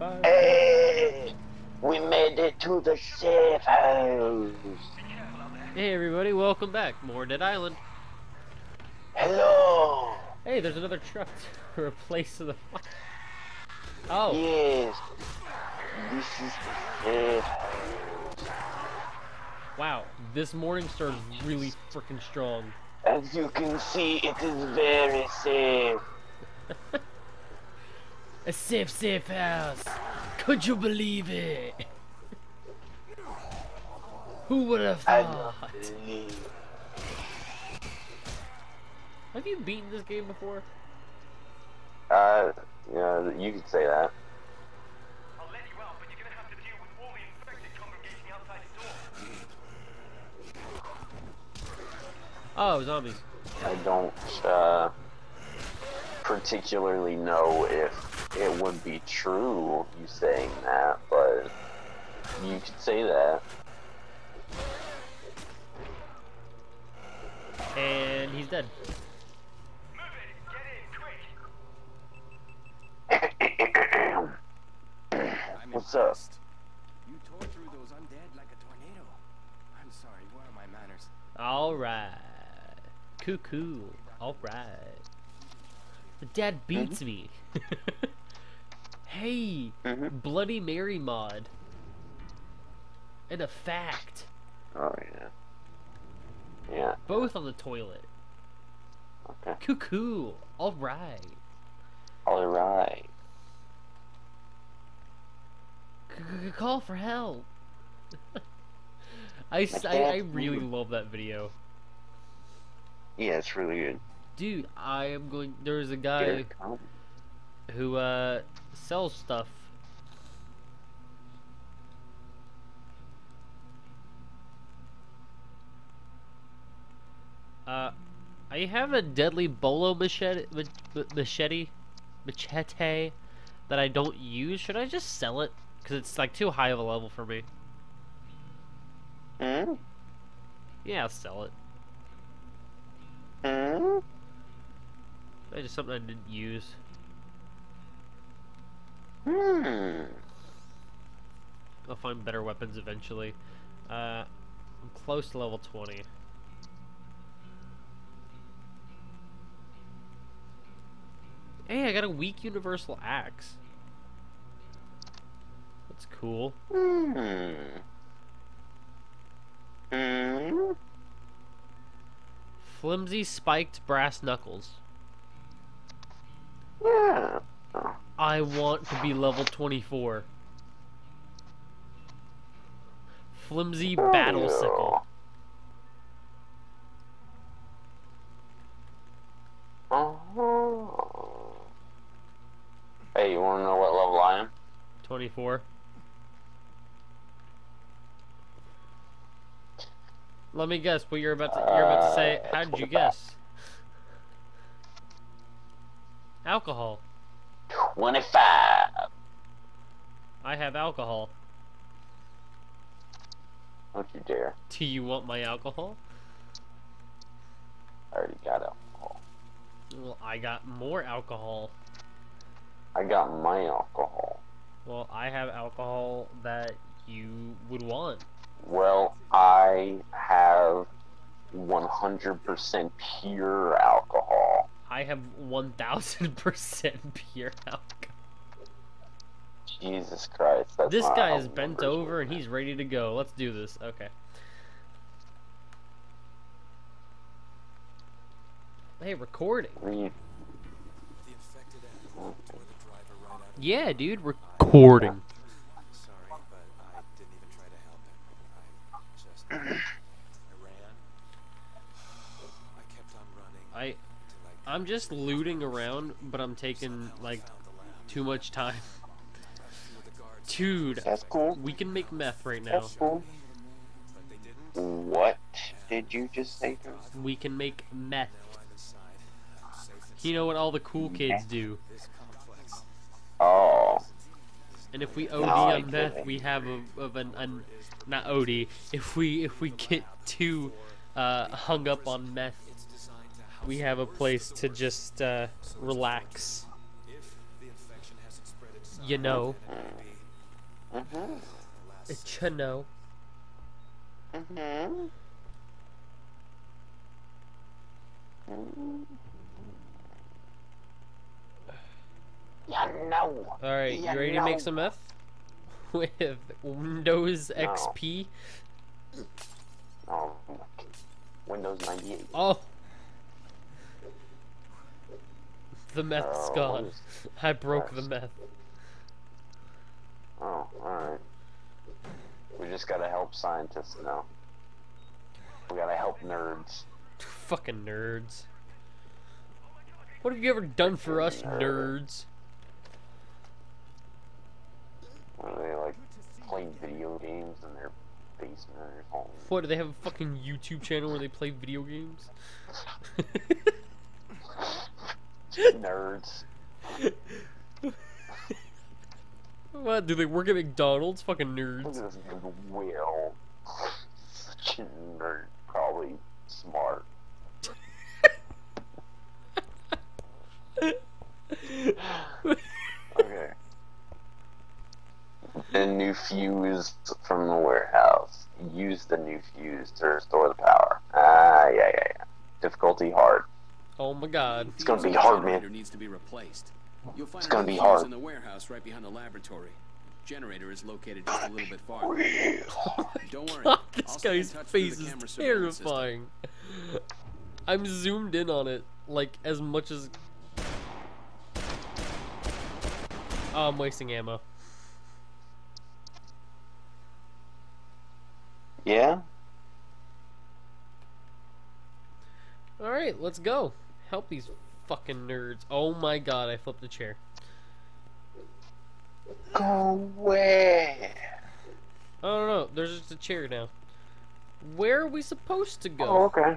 Hey, we made it to the safe house. Hey everybody, welcome back. More Dead Island. Hello. Hey, there's another truck to replace the. Oh, Yes, this is the safe house. wow. This morning star is really freaking strong. As you can see, it is very safe. A safe, safe house. Could you believe it? Who would have thought? Have you beaten this game before? Uh, yeah, you could say that. I'll let you out, but you're gonna have to deal with all the infected congregation outside the door. Oh, zombies. I don't uh, particularly know if it wouldn't be true you saying that, but you could say that. And he's dead. Move it! Get in, quick! I'm What's up? You tore through those undead like a tornado. I'm sorry, where are my manners? Alright. Cuckoo. Alright. The dad beats mm-hmm. me. hey, Mhm. Bloody Mary mod. And a fact. Oh yeah. Yeah. Both on the toilet. Okay. Cuckoo. Alright. All right. C- Call for help. I I really love that video. Yeah, it's really good. Dude, I am going. There's a guy who uh sells stuff. Uh, I have a deadly bolo machete, ma- ma- machete, machete that I don't use. Should I just sell it? Cause it's like too high of a level for me. Hmm? Yeah, I'll sell it. It's just something I didn't use. Hmm. I'll find better weapons eventually. Uh, I'm close to level 20. Hey, I got a weak universal axe. That's cool. Hmm. Hmm. Flimsy spiked brass knuckles. Yeah. Oh. I want to be level 24. Flimsy battle sickle. Oh. Hey, you wanna know what level I am? 24. Let me guess what you're about to you're about to say. Uh, How did you guess? Alcohol. 25. I have alcohol. Don't you dare. Do you want my alcohol? I already got alcohol. Well, I got more alcohol. I got my alcohol. Well, I have alcohol that you would want. Well, I have 100% pure alcohol. I have 1000% pure alcohol. Jesus Christ. That's This guy is bent over and he's ready to go. Let's do this. Okay. Hey, recording. Read. The infected animal tore the driver right out of Yeah, dude, recording. Sorry, but I didn't even try to help him. I just I ran. I kept on running I until I I'm just looting around, but I'm taking like found the lab. too much time. Few of the guards, Dude, That's cool. we can make meth right now. That's cool. but they didn't. What did you just say? We can make meth. I'm inside. I'm safe inside You know what all the cool kids do. Oh. And if we OD I on meth, we have a, of an, an not OD. If we if we get too uh, hung up on meth, It's designed to we have a place to just uh, relax. If the infection hasn't spread You know. Mm-hmm. It's you know. Mm-hmm. Yeah, no. Alright, you Yeah, ready to make some meth? With Windows No. XP? Oh, Windows 98. Oh! The meth's Oh, gone. is- I broke the meth. Oh, alright. We just gotta help scientists now. We gotta help nerds. Fucking nerds. What have you ever done for us, Nerd. nerds? Where they like playing video games in their basement or home. What, do they have a fucking YouTube channel where they play video games? Nerds. what, do they work at McDonald's? Fucking Look nerds. at this dude, Will. Such a nerd. Probably smart. Okay. A new fuse from the warehouse. Use the new fuse to restore the power. Ah, yeah, yeah, yeah. Difficulty hard. Oh my god. It's gonna be hard, man. Needs to be replaced. You'll find It's gonna be hard. in the warehouse right behind the laboratory. Generator is located just a little bit farther. Don't worry. God, I'll this stay in guy's touch through face is camera surveillance system. terrifying. I'm zoomed in on it, like, as much as... Oh, I'm wasting ammo. Yeah? Alright, let's go. Help these fucking nerds. Oh my god, I flipped the chair. Go away. I don't know. there's just a chair now. Where are we supposed to go? Oh, okay.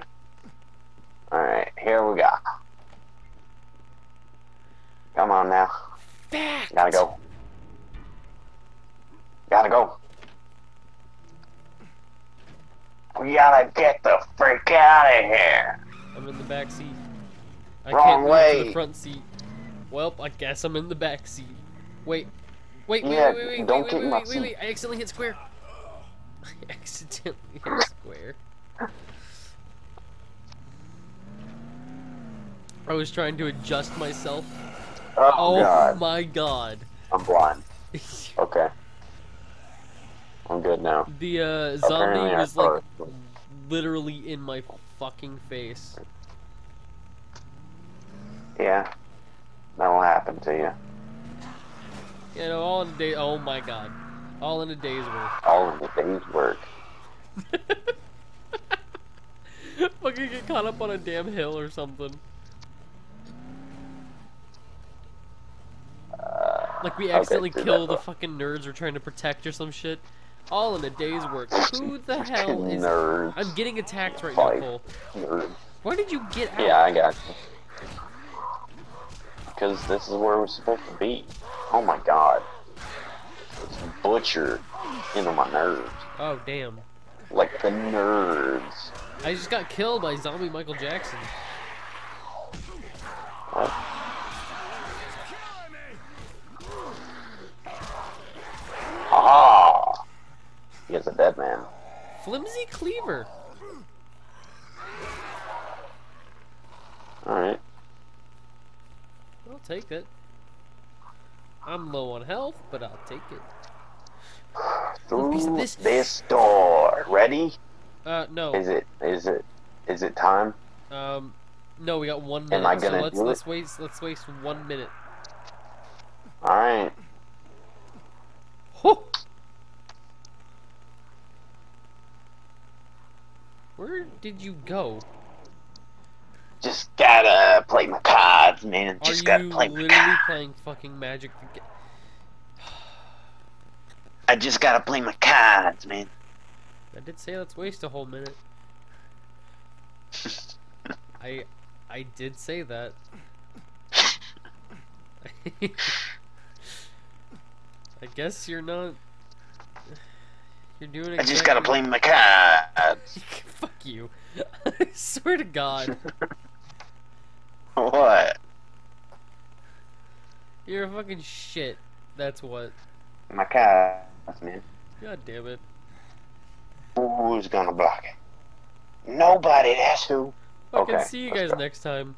Alright, here we go. Come on now. Fact! Gotta go. Gotta go. We gotta get the freak out of here. I'm in the back seat. I Wrong can't move to way. the front seat. Well, I guess I'm in the back seat. Wait. Wait, wait, Yeah, wait, wait, wait, don't wait, wait, my wait, wait, seat. wait, I accidentally hit square. I accidentally hit square. I was trying to adjust myself. Oh, Oh god. my god. I'm blind. Okay. I'm good now. the uh, zombie was like literally in my fucking face. Yeah. That'll happen to you. You know, all in a day. Oh my god. All in a day's work. All in the day's work. Fucking get caught up on a damn hill or something. Uh, Like we accidentally do kill the fucking nerds we're trying to protect or some shit. All in a day's work. Who the hell is? nerds. I'm getting attacked right now. Cole. Nerds. Why did you get out? Yeah, I got you. Because this is where we're supposed to be. Oh my god. It's butchered into my nerves. Oh damn. Like the nerds. I just got killed by zombie Michael Jackson. What? Ah! He is a dead man. Flimsy Cleaver. Alright. I'll take it. I'm low on health, but I'll take it. One piece of Through this- this door. Ready? Uh, no. Is it is it is it time? Um, no, we got one Am minute. I gonna let's do let's it? waste let's waste one minute. Alright. Ho! Where did you go? Just gotta play my cards, man. Just gotta play my literally playing fucking Magic? the Ga- I just gotta play my cards, man. I did say let's waste a whole minute. I I did say that. I guess you're not. You're doing it. I just gotta play my cards. Fuck you. I swear to God, what? You're a fucking shit. That's what. My cats, man. God damn it. Who's gonna block it? Nobody. That's who. Fucking Okay, see you guys next time.